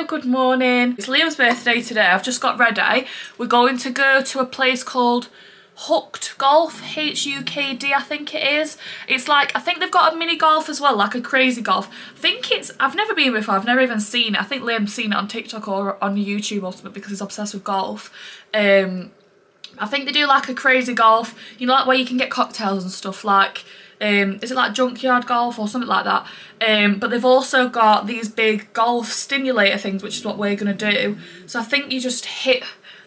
Good morning. It's Liam's birthday today. I've just got ready. We're going to go to a place called Hooked Golf, H-U-K-D I think it is. It's like, I think they've got a mini golf as well, like a crazy golf. I think it's, I've never been before, I've never even seen it. I think Liam's seen it on TikTok or on YouTube something because he's obsessed with golf. Um, I think they do like a crazy golf, you know like where you can get cocktails and stuff like um, is it like junkyard golf or something like that? Um, but they've also got these big golf stimulator things, which is what we're going to do. So I think you just hit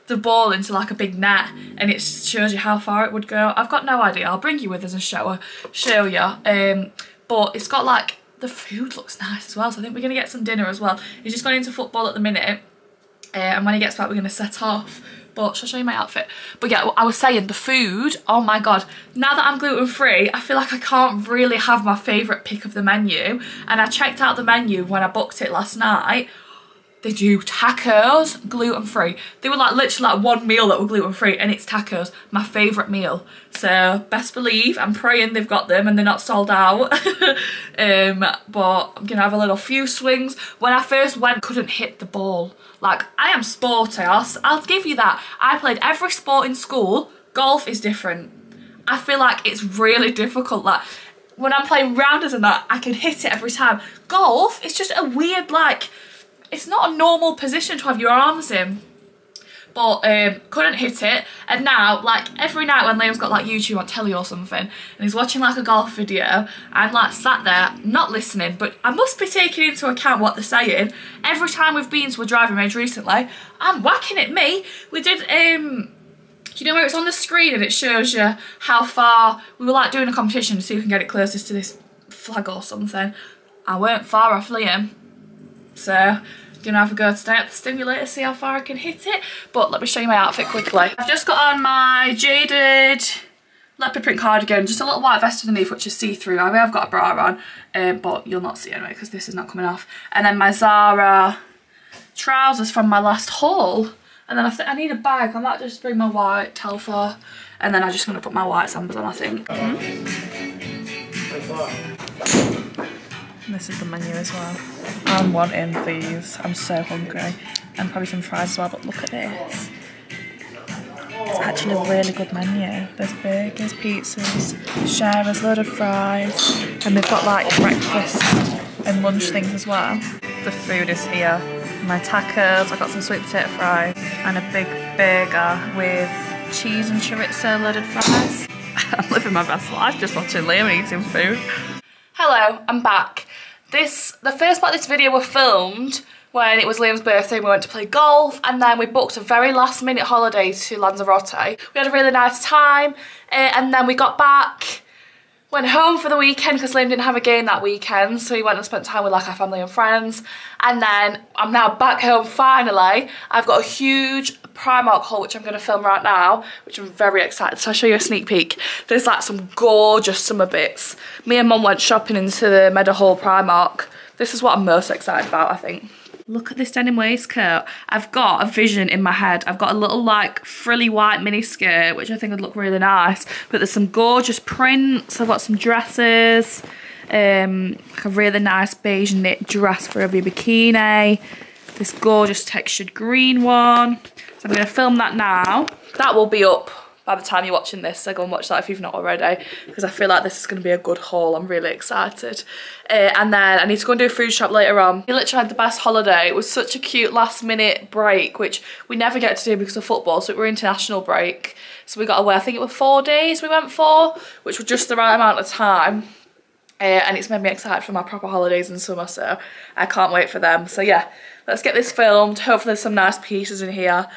the ball into like a big net and it shows you how far it would go. I've got no idea. I'll bring you with us and show, show you. Um, but it's got like, the food looks nice as well. So I think we're going to get some dinner as well. He's just gone into football at the minute. Uh, and when he gets back, we're going to set off but shall I show you my outfit? But yeah, I was saying the food, oh my God. Now that I'm gluten free, I feel like I can't really have my favourite pick of the menu. And I checked out the menu when I booked it last night. They do tacos, gluten free. They were like literally like one meal that were gluten free and it's tacos, my favourite meal. So best believe I'm praying they've got them and they're not sold out. um, but I'm gonna have a little few swings. When I first went, couldn't hit the ball. Like I am sporty, I'll, I'll give you that. I played every sport in school. Golf is different. I feel like it's really difficult. Like when I'm playing rounders and that, I can hit it every time. Golf, it's just a weird like, it's not a normal position to have your arms in. But um, couldn't hit it. And now like every night when Liam's got like YouTube on telly or something and he's watching like a golf video I'm like sat there not listening. But I must be taking into account what they're saying. Every time we've been to a driving range recently I'm whacking at me. We did um you know where it's on the screen and it shows you how far we were like doing a competition to see who can get it closest to this flag or something. I weren't far off Liam. So gonna have a go today at the stimulator, see how far I can hit it. But let me show you my outfit quickly. I've just got on my jaded leopard print cardigan, just a little white vest underneath which is see-through. I mean, I've got a bra on, um, but you'll not see anyway because this is not coming off. And then my Zara trousers from my last haul. And then I think I need a bag. I might just bring my white Telfar. And then I'm just going to put my white sambas on, I think. Mm -hmm. This is the menu as well. I'm wanting these. I'm so hungry. And probably some fries as well, but look at this. It's actually a really good menu. There's burgers, pizzas, sharers, load of fries, and they've got like breakfast and lunch things as well. The food is here. My tacos, I got some sweet potato fries and a big burger with cheese and chorizo loaded fries. I'm living my best life just watching Liam eating food. Hello, I'm back. This, the first part of this video were filmed when it was Liam's birthday we went to play golf and then we booked a very last minute holiday to Lanzarote. We had a really nice time uh, and then we got back, went home for the weekend because Liam didn't have a game that weekend so we went and spent time with like our family and friends and then I'm now back home finally. I've got a huge Primark haul, which I'm going to film right now, which I'm very excited. So I'll show you a sneak peek. There's like some gorgeous summer bits. Me and mum went shopping into the Meadowhall Primark. This is what I'm most excited about, I think. Look at this denim waistcoat. I've got a vision in my head. I've got a little like frilly white mini skirt, which I think would look really nice. But there's some gorgeous prints. I've got some dresses. Um, like a really nice beige knit dress for every bikini. This gorgeous textured green one. So I'm to film that now. That will be up by the time you're watching this, so go and watch that if you've not already, because I feel like this is going to be a good haul. I'm really excited. Uh, and then I need to go and do a food shop later on. We literally had the best holiday. It was such a cute last minute break, which we never get to do because of football, so we were international break. So we got away, I think it was four days we went for, which were just the right amount of time. Uh, and it's made me excited for my proper holidays in summer, so I can't wait for them. So yeah, let's get this filmed. Hopefully there's some nice pieces in here.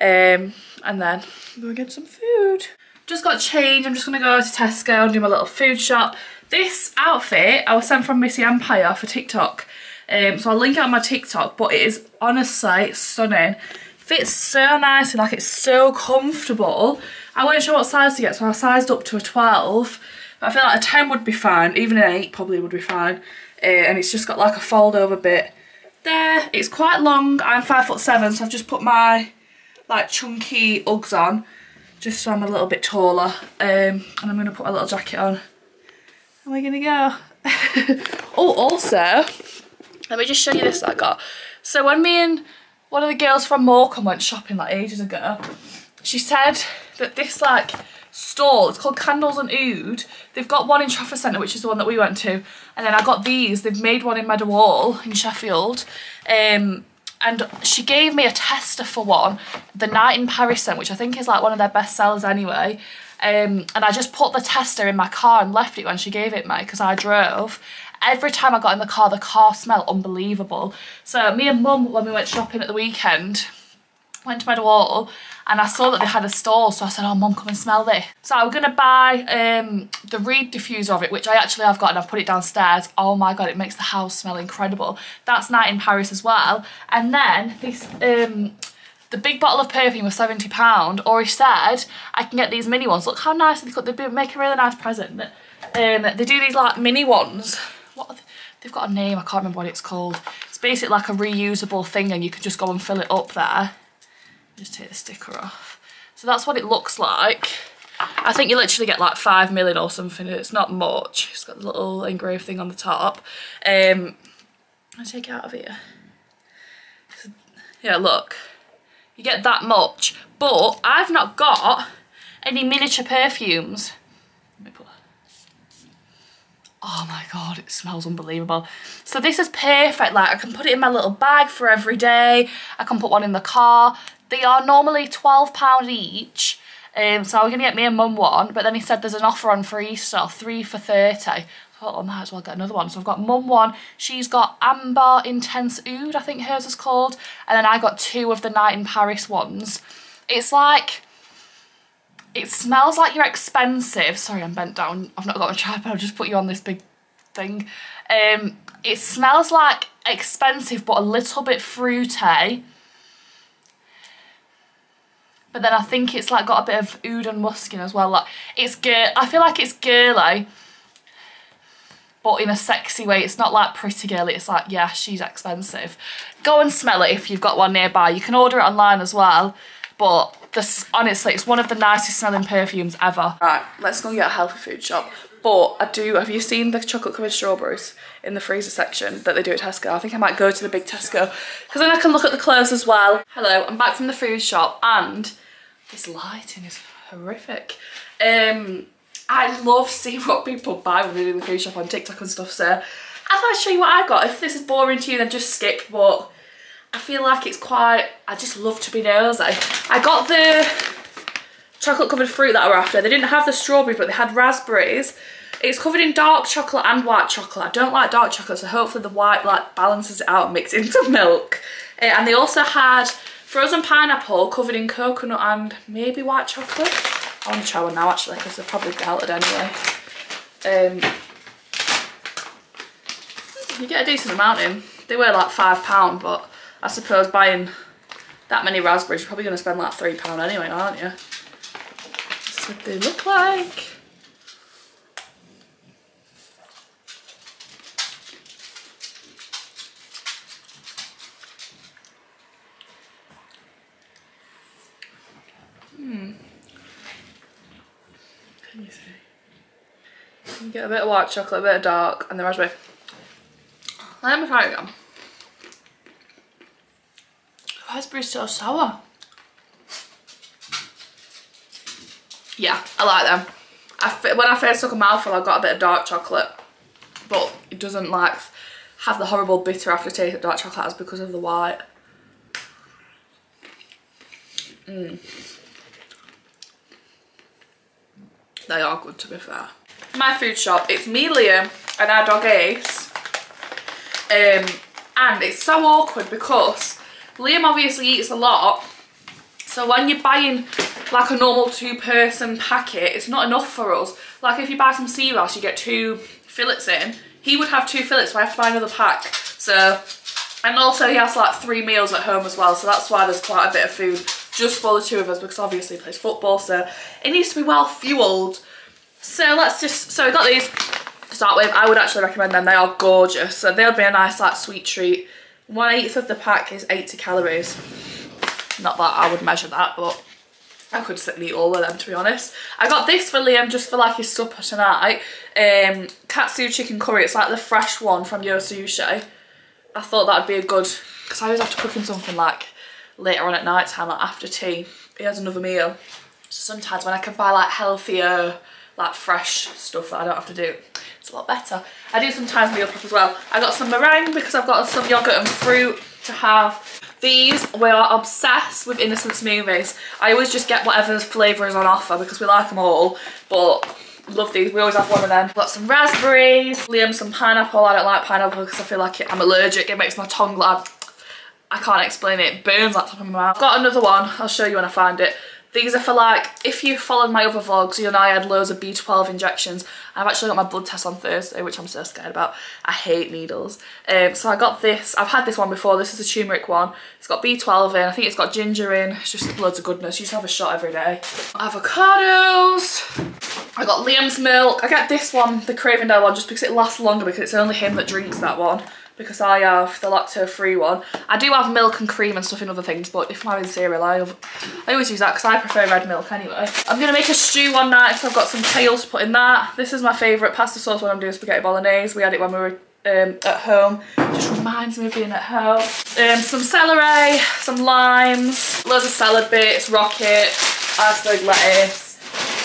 Um, and then to get some food. Just got changed. I'm just going to go to Tesco and do my little food shop. This outfit I was sent from Missy Empire for TikTok. Um, so I'll link it on my TikTok, but it is honestly stunning. Fits so nicely, like it's so comfortable. I wasn't sure what size to get, so I sized up to a 12. But I feel like a 10 would be fine, even an 8 probably would be fine. Uh, and it's just got like a fold over bit there. It's quite long, I'm 5 foot 7, so I've just put my like chunky Uggs on just so I'm a little bit taller um, and I'm going to put a little jacket on. Am I going to go? oh, also, let me just show you this I got. So when me and one of the girls from Morecambe went shopping like ages ago, she said that this like stall, it's called Candles and Oud. They've got one in Trafford Centre, which is the one that we went to. And then I got these, they've made one in Meadowhall in Sheffield. Um, and she gave me a tester for one, the Night in Paris scent, which I think is like one of their best sellers anyway. Um, and I just put the tester in my car and left it when she gave it me because I drove. Every time I got in the car, the car smelled unbelievable. So me and mum, when we went shopping at the weekend, went to Meadowhall and I saw that they had a stall so I said oh mum come and smell this. So I'm gonna buy um, the reed diffuser of it which I actually have got and I've put it downstairs. Oh my god it makes the house smell incredible. That's night in Paris as well. And then this um, the big bottle of perfume was £70 or he said I can get these mini ones. Look how nice they could they make a really nice present. Um, they do these like mini ones. What they? they've got a name I can't remember what it's called. It's basically like a reusable thing and you can just go and fill it up there just take the sticker off. So that's what it looks like. I think you literally get like five million or something. It's not much. It's got the little engraved thing on the top. Um, I take it out of here. Yeah, look. You get that much. But I've not got any miniature perfumes. Oh my god, it smells unbelievable. So this is perfect. Like I can put it in my little bag for every day. I can put one in the car. They are normally £12 each. Um, so I'm going to get me and mum one. But then he said there's an offer on for Easter, three for 30. I thought I might as well get another one. So I've got mum one. She's got Amber Intense Oud, I think hers is called. And then I got two of the Night in Paris ones. It's like... It smells like you're expensive. Sorry, I'm bent down. I've not got my tripod. I'll just put you on this big thing. Um, it smells like expensive, but a little bit fruity. But then I think it's like got a bit of oud and muskin as well. Like it's girl. I feel like it's girly, but in a sexy way. It's not like pretty girly. It's like yeah, she's expensive. Go and smell it if you've got one nearby. You can order it online as well. But this honestly, it's one of the nicest smelling perfumes ever. Right, let's go get a healthy food shop. But I do, have you seen the chocolate covered strawberries in the freezer section that they do at Tesco? I think I might go to the big Tesco because then I can look at the clothes as well. Hello, I'm back from the food shop and this lighting is horrific. Um, I love seeing what people buy when they're in the food shop on TikTok and stuff, so I thought I'd show you what I got. If this is boring to you, then just skip, but I feel like it's quite, I just love to be nosy. I got the chocolate covered fruit that I were after. They didn't have the strawberries, but they had raspberries. It's covered in dark chocolate and white chocolate. I don't like dark chocolate, so hopefully the white like balances it out and mix into milk. Uh, and they also had Frozen pineapple covered in coconut and maybe white chocolate. I want to try one now actually because they're probably melted anyway. Um, you get a decent amount in. They were like £5 but I suppose buying that many raspberries you're probably going to spend like £3 anyway aren't you? That's what they look like. Hmm. Can you see? You get a bit of white chocolate, a bit of dark, and the raspberry. Let me try it again. The raspberry's so sour. Yeah, I like them. I, when I first took a mouthful, I got a bit of dark chocolate, but it doesn't like have the horrible bitter aftertaste that dark chocolate has because of the white. Mmm. They are good to be fair my food shop. It's me, Liam, and our dog Ace. Um, and it's so awkward because Liam obviously eats a lot. So when you're buying like a normal two person packet, it's not enough for us. Like if you buy some sea bass, you get two fillets in. He would have two fillets, so I have to buy another pack. So, and also he has like three meals at home as well. So that's why there's quite a bit of food just for the two of us because obviously he plays football. So it needs to be well fueled so let's just, so I got these to start with. I would actually recommend them. They are gorgeous. So they'll be a nice like sweet treat. One eighth of the pack is 80 calories. Not that I would measure that, but I could sit and eat all of them to be honest. I got this for Liam just for like his supper tonight. Um, katsu chicken curry. It's like the fresh one from Yo Sushi. I thought that'd be a good, because I always have to cook him something like later on at night time, like after tea. He has another meal. So sometimes when I can buy like healthier, like fresh stuff that I don't have to do, a lot better. I do sometimes meal prep as well. I got some meringue because I've got some yogurt and fruit to have. These, we are obsessed with innocent smoothies. I always just get whatever flavour is on offer because we like them all, but love these. We always have one of them. Got some raspberries, Liam some pineapple. I don't like pineapple because I feel like I'm allergic. It makes my tongue like, I can't explain it. It burns that top of my mouth. Got another one. I'll show you when I find it. These are for like, if you followed my other vlogs, you know I had loads of B12 injections. I've actually got my blood test on Thursday, which I'm so scared about. I hate needles. Um, so I got this, I've had this one before, this is a turmeric one. It's got B12 in, I think it's got ginger in, it's just loads of goodness. You just have a shot every day. Avocados. I got Liam's milk. I get this one, the Cravendale one, just because it lasts longer because it's only him that drinks that one because I have the lacto-free one. I do have milk and cream and stuff in other things, but if I'm having cereal, I, I always use that because I prefer red milk anyway. I'm going to make a stew one night, so I've got some kale to put in that. This is my favourite pasta sauce when I'm doing spaghetti bolognese. We had it when we were um, at home. Just reminds me of being at home. Um, some celery, some limes, loads of salad bits, rocket, iceberg lettuce.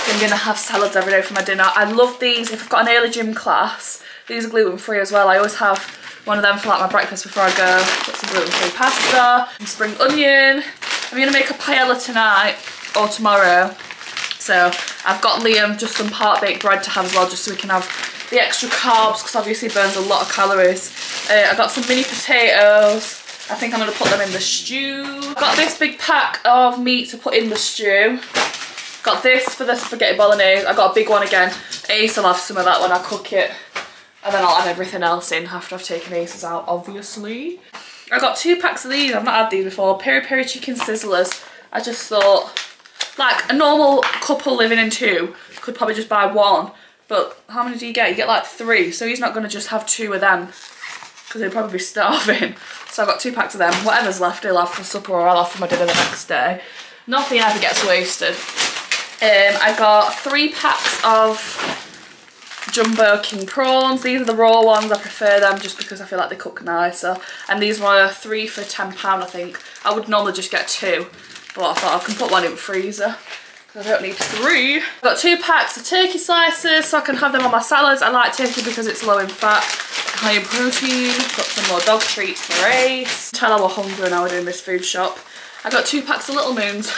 I'm going to have salads every day for my dinner. I love these. If I've got an early gym class, these are gluten free as well. I always have one of them for like my breakfast before I go. Got some gluten-free pasta, spring onion. I'm gonna make a paella tonight or tomorrow. So I've got Liam just some part baked bread to have as well, just so we can have the extra carbs, because obviously it burns a lot of calories. Uh, I got some mini potatoes. I think I'm gonna put them in the stew. Got this big pack of meat to put in the stew. Got this for the spaghetti bolognese. I got a big one again. Ace will have some of that when I cook it. And then I'll add everything else in after I've taken Aces out, obviously. I got two packs of these. I've not had these before. Peri Peri Chicken Sizzlers. I just thought, like, a normal couple living in two could probably just buy one. But how many do you get? You get like three. So he's not going to just have two of them because he'll probably be starving. So I've got two packs of them. Whatever's left, he'll have for supper or I'll have for my dinner the next day. Nothing ever gets wasted. Um, I got three packs of jumbo king prawns these are the raw ones i prefer them just because i feel like they cook nicer and these were three for 10 pound i think i would normally just get two but i thought i can put one in the freezer I don't need three. I've got two packs of turkey slices so I can have them on my salads. I like turkey because it's low in fat, high in protein. Got some more dog treats for Ace. Tell I was hungry when I was doing this food shop. I got two packs of Little Moons.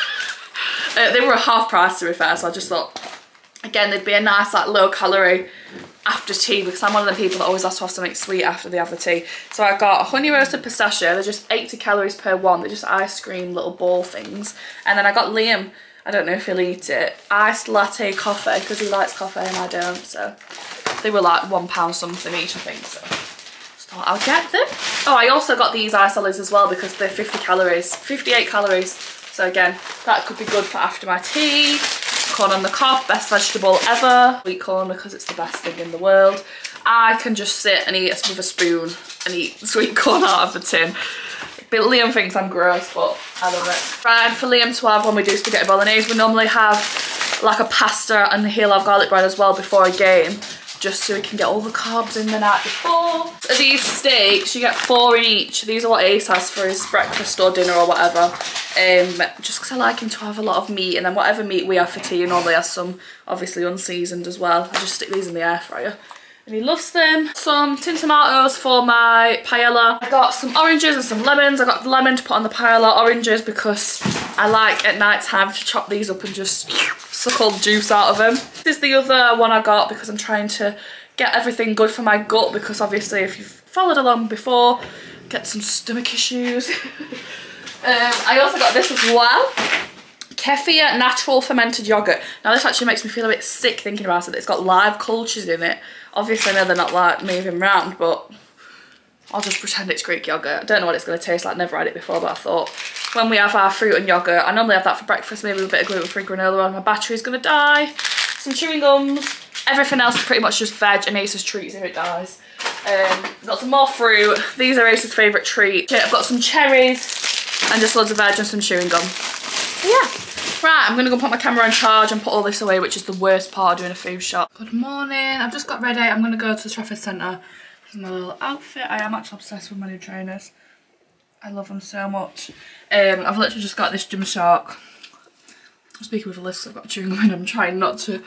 uh, they were a half price to be fair, so I just thought Again, they'd be a nice like low calorie after tea because I'm one of the people that always has to have something sweet after they have the tea. So I got a honey roasted pistachio. They're just 80 calories per one. They're just ice cream little ball things. And then I got Liam, I don't know if he'll eat it, iced latte coffee because he likes coffee and I don't. So they were like one pound something each I think. So thought I'll get them. Oh, I also got these ice olives as well because they're 50 calories, 58 calories. So again, that could be good for after my tea corn on the cob, best vegetable ever. Sweet corn because it's the best thing in the world. I can just sit and eat it with a spoon and eat sweet corn out of the tin. But Liam thinks I'm gross, but I love it. Right, for Liam to have when we do spaghetti bolognese, we normally have like a pasta and he'll have garlic bread as well before a game just so we can get all the carbs in the night before. These steaks, you get four in each. These are what Ace has for his breakfast or dinner or whatever. Um, just because I like him to have a lot of meat and then whatever meat we have for tea normally has some obviously unseasoned as well. I just stick these in the air fryer and he loves them. Some tin tomatoes for my paella. I got some oranges and some lemons. I got the lemon to put on the paella, oranges because I like at night time to chop these up and just suck all the juice out of them. This is the other one I got because I'm trying to get everything good for my gut because obviously if you've followed along before, get some stomach issues. um, I also got this as well. Kefir natural fermented yogurt. Now this actually makes me feel a bit sick thinking about it. It's got live cultures in it. Obviously I know they're not like moving around but I'll just pretend it's Greek yogurt. I don't know what it's going to taste like, never had it before, but I thought when we have our fruit and yogurt, I normally have that for breakfast, maybe with a bit of gluten-free granola on. My battery's going to die. Some chewing gums. Everything else is pretty much just veg and Ace's treats if it dies. Um, got some more fruit. These are Ace's favourite treat. I've got some cherries and just loads of veg and some chewing gum. So yeah. Right, I'm going to go put my camera on charge and put all this away, which is the worst part of doing a food shop. Good morning. I've just got ready. I'm going to go to the Trafford Centre my little outfit. I am actually obsessed with my new trainers. I love them so much. Um, I've literally just got this Gymshark. I'm speaking with a lisp, I've got chewing gum and I'm trying not to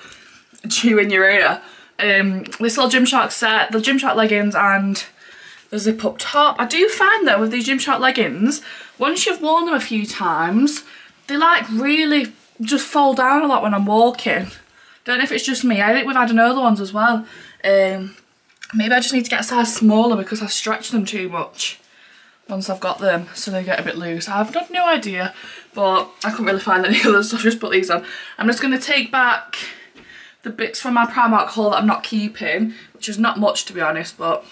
chew in your ear. Um, this little Gymshark set, the Gymshark leggings and the zip up top. I do find though with these Gymshark leggings, once you've worn them a few times, they like really just fall down a lot when I'm walking. Don't know if it's just me. I think we've had another ones as well. Um, maybe I just need to get a size smaller because I stretch them too much once I've got them so they get a bit loose. I've got no idea but I couldn't really find any others so I've just put these on. I'm just going to take back the bits from my Primark haul that I'm not keeping which is not much to be honest but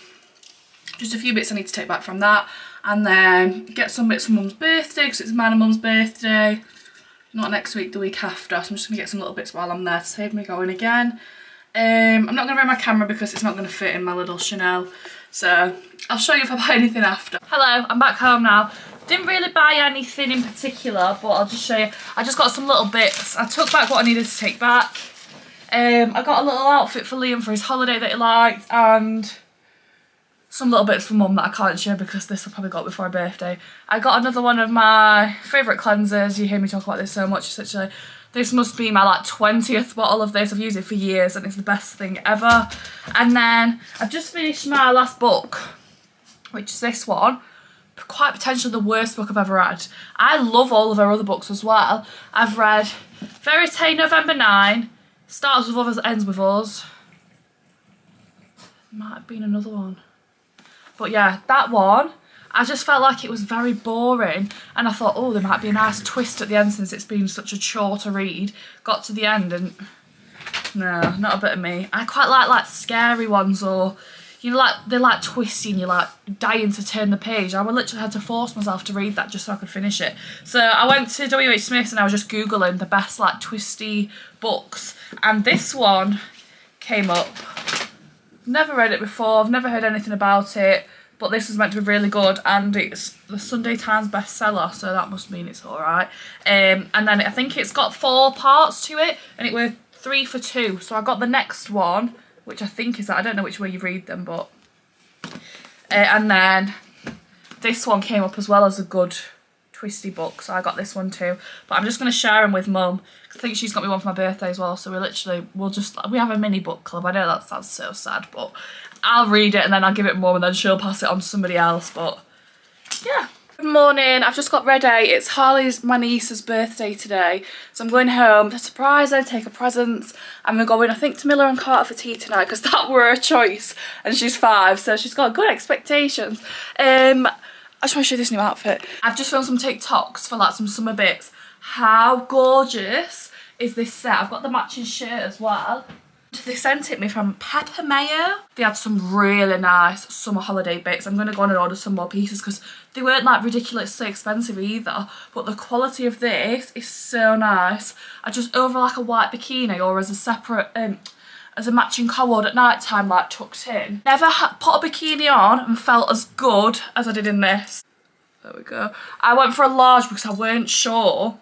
just a few bits I need to take back from that. And then get some bits for mum's birthday because it's mine and mum's birthday. Not next week the week after. So I'm just going to get some little bits while I'm there to save me going again um, I'm not going to wear my camera because it's not going to fit in my little Chanel so I'll show you if I buy anything after. Hello, I'm back home now. Didn't really buy anything in particular, but I'll just show you. I just got some little bits. I took back what I needed to take back. Um, I got a little outfit for Liam for his holiday that he liked, and some little bits for mum that I can't share because this I probably got before her birthday. I got another one of my favourite cleansers. You hear me talk about this so much, essentially. This must be my like 20th bottle of this. I've used it for years and it's the best thing ever. And then I've just finished my last book, which is this one. Quite potentially the worst book I've ever read. I love all of her other books as well. I've read Verity November 9, Starts With Others, Ends With Us. Might have been another one. But yeah, that one. I just felt like it was very boring and I thought, oh, there might be a nice twist at the end since it's been such a chore to read. Got to the end and no, not a bit of me. I quite like like scary ones or you know, like they're like twisty and you're like dying to turn the page. I literally had to force myself to read that just so I could finish it. So I went to WH Smith's and I was just googling the best like twisty books and this one came up. Never read it before, I've never heard anything about it but this was meant to be really good and it's the Sunday Times bestseller so that must mean it's alright. Um, and then I think it's got four parts to it and it was three for two. So I got the next one which I think is that I don't know which way you read them but uh, and then this one came up as well as a good twisty book so I got this one too. But I'm just going to share them with mum I think she's got me one for my birthday as well so we literally we'll just we have a mini book club. I know that sounds so sad but I'll read it and then I'll give it more and then she'll pass it on to somebody else but yeah Good morning, I've just got ready. It's Harley's, my niece's birthday today. So I'm going home to surprise her, take her presents. And we're going, I think, to Miller and Carter for tea tonight because that were her choice. And she's five, so she's got good expectations. Um, I just want to show you this new outfit. I've just filmed some TikToks for like some summer bits. How gorgeous is this set? I've got the matching shirt as well. They sent it me from Pepper Mayo. They had some really nice summer holiday bits. I'm going to go on and order some more pieces because they weren't like ridiculously expensive either. But the quality of this is so nice. I just over like a white bikini or as a separate, um, as a matching cord at night time like tucked in. Never put a bikini on and felt as good as I did in this. There we go. I went for a large because I weren't sure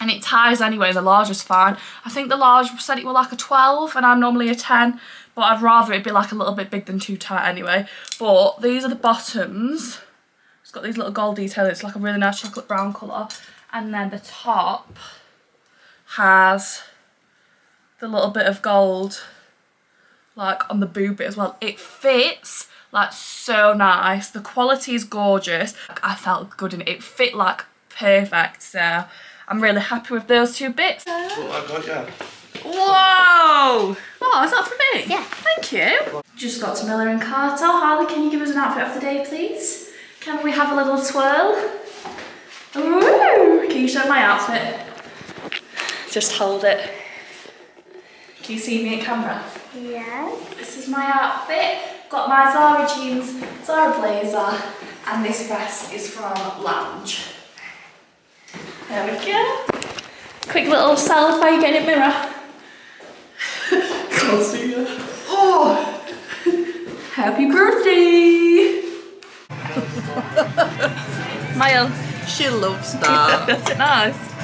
and it ties anyway the large is fine. I think the large said it were like a 12 and i'm normally a 10 but i'd rather it be like a little bit big than too tight anyway. But these are the bottoms. It's got these little gold detail it's like a really nice chocolate brown colour. And then the top has the little bit of gold like on the boob bit as well. It fits like so nice. The quality is gorgeous. I felt good in it. It fit like perfect so I'm really happy with those two bits. Oh, I got you. Whoa! Oh, is that for me? Yeah. Thank you. Just got to Miller and Carter. Harley, can you give us an outfit of the day, please? Can we have a little swirl? Ooh! Can you show my outfit? Just hold it. Can you see me in camera? Yeah. This is my outfit. Got my Zara jeans, Zara blazer, and this vest is from Lounge. There we go. Quick little selfie, get it mirror. Can't see you. Oh, happy birthday. Smile. She loves that. That's it nice.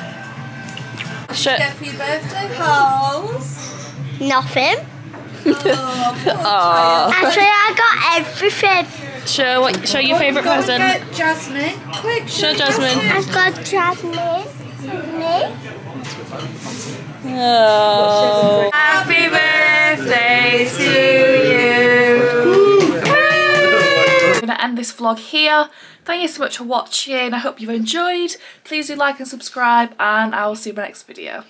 Shit. Get for your birthday, pals. Nothing. Oh, Actually, I got everything. Show what? Show your favourite present. Get Jasmine. Quick, Show Jasmine. I've got Jasmine. Me. Oh. Happy birthday to you. I'm gonna end this vlog here. Thank you so much for watching. I hope you've enjoyed. Please do like and subscribe and I will see you in my next video.